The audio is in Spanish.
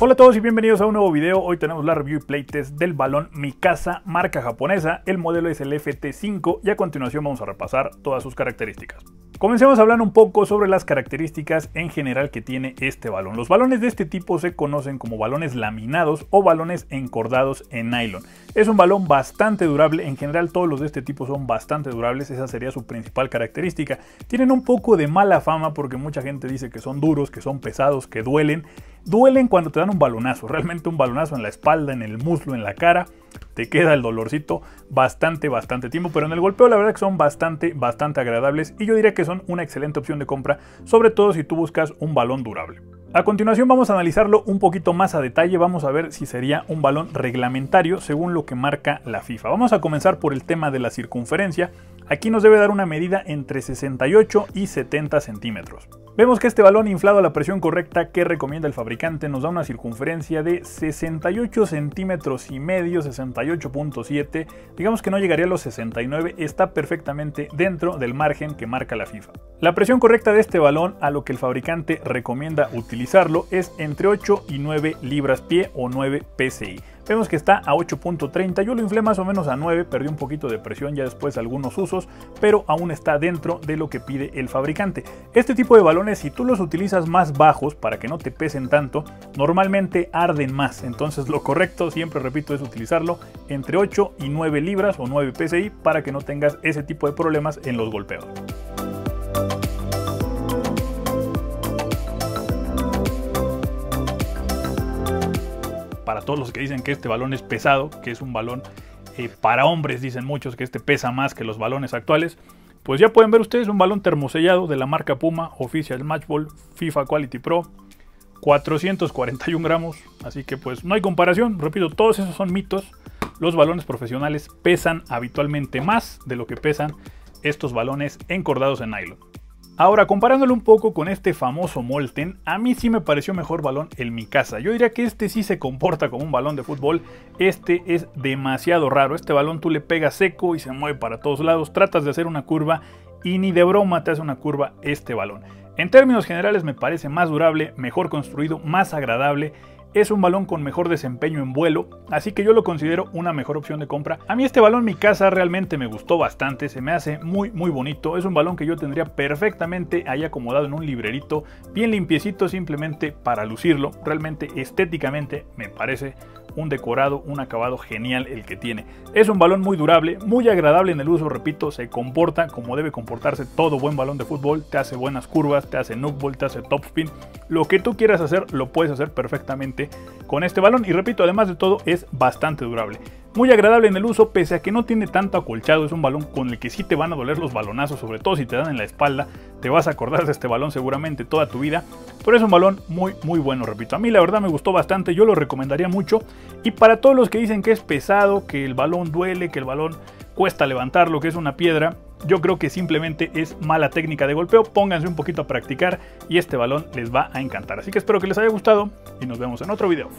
Hola a todos y bienvenidos a un nuevo video. Hoy tenemos la review y playtest del balón Mikasa, marca japonesa. El modelo es el FT5 y a continuación vamos a repasar todas sus características. Comencemos hablando un poco sobre las características en general que tiene este balón. Los balones de este tipo se conocen como balones laminados o balones encordados en nylon. Es un balón bastante durable, en general todos los de este tipo son bastante durables, esa sería su principal característica. Tienen un poco de mala fama porque mucha gente dice que son duros, que son pesados, que duelen. Duelen cuando te dan un balonazo, realmente un balonazo en la espalda, en el muslo, en la cara te queda el dolorcito bastante, bastante tiempo, pero en el golpeo la verdad que son bastante, bastante agradables y yo diría que son una excelente opción de compra, sobre todo si tú buscas un balón durable. A continuación vamos a analizarlo un poquito más a detalle, vamos a ver si sería un balón reglamentario según lo que marca la FIFA. Vamos a comenzar por el tema de la circunferencia, aquí nos debe dar una medida entre 68 y 70 centímetros. Vemos que este balón inflado a la presión correcta que recomienda el fabricante nos da una circunferencia de 68 centímetros y medio, 68.7, digamos que no llegaría a los 69, está perfectamente dentro del margen que marca la FIFA. La presión correcta de este balón a lo que el fabricante recomienda utilizarlo es entre 8 y 9 libras pie o 9 psi. Vemos que está a 8.30, yo lo inflé más o menos a 9, perdí un poquito de presión ya después algunos usos, pero aún está dentro de lo que pide el fabricante. Este tipo de balones, si tú los utilizas más bajos para que no te pesen tanto, normalmente arden más, entonces lo correcto, siempre repito, es utilizarlo entre 8 y 9 libras o 9 psi para que no tengas ese tipo de problemas en los golpeos. Para todos los que dicen que este balón es pesado, que es un balón eh, para hombres, dicen muchos que este pesa más que los balones actuales, pues ya pueden ver ustedes un balón termosellado de la marca Puma Official Matchball FIFA Quality Pro, 441 gramos, así que pues no hay comparación, repito, todos esos son mitos, los balones profesionales pesan habitualmente más de lo que pesan estos balones encordados en nylon. Ahora, comparándolo un poco con este famoso Molten, a mí sí me pareció mejor balón el Mikasa. Yo diría que este sí se comporta como un balón de fútbol. Este es demasiado raro. Este balón tú le pegas seco y se mueve para todos lados. Tratas de hacer una curva y ni de broma te hace una curva este balón. En términos generales me parece más durable, mejor construido, más agradable es un balón con mejor desempeño en vuelo, así que yo lo considero una mejor opción de compra. A mí este balón mi casa realmente me gustó bastante, se me hace muy muy bonito, es un balón que yo tendría perfectamente ahí acomodado en un librerito, bien limpiecito simplemente para lucirlo, realmente estéticamente me parece un decorado, un acabado genial el que tiene. Es un balón muy durable, muy agradable en el uso, repito, se comporta como debe comportarse todo buen balón de fútbol, te hace buenas curvas, te hace nukeball, te hace topspin, lo que tú quieras hacer lo puedes hacer perfectamente con este balón y repito, además de todo es bastante durable. Muy agradable en el uso, pese a que no tiene tanto acolchado, es un balón con el que sí te van a doler los balonazos, sobre todo si te dan en la espalda, te vas a acordar de este balón seguramente toda tu vida, pero es un balón muy muy bueno, repito, a mí la verdad me gustó bastante, yo lo recomendaría mucho, y para todos los que dicen que es pesado, que el balón duele, que el balón cuesta levantarlo, que es una piedra, yo creo que simplemente es mala técnica de golpeo, pónganse un poquito a practicar y este balón les va a encantar, así que espero que les haya gustado y nos vemos en otro video.